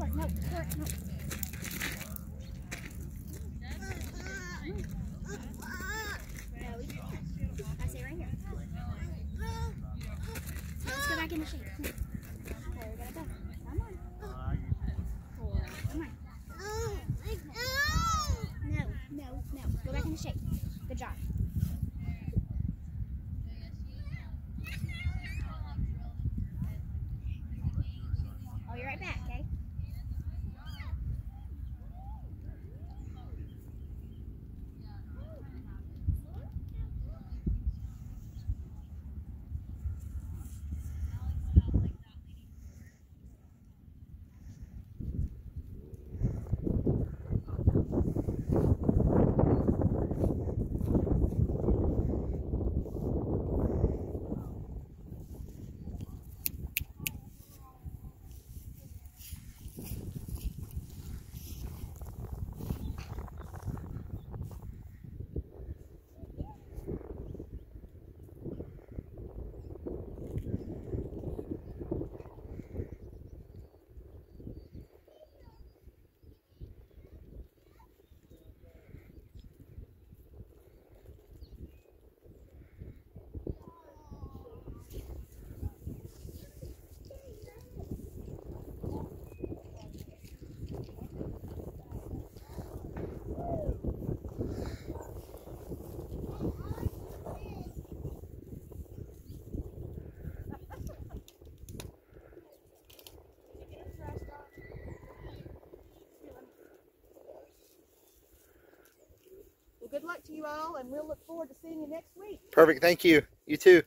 Court, no, can't. I say right here. Let's go back in the shade. Come on. Okay, we gotta go. Come on. Come on. No, no, no. Go back in the shade. Good job. I'll be right back, okay? Well, to you all, and we'll look forward to seeing you next week. Perfect. Thank you. You too.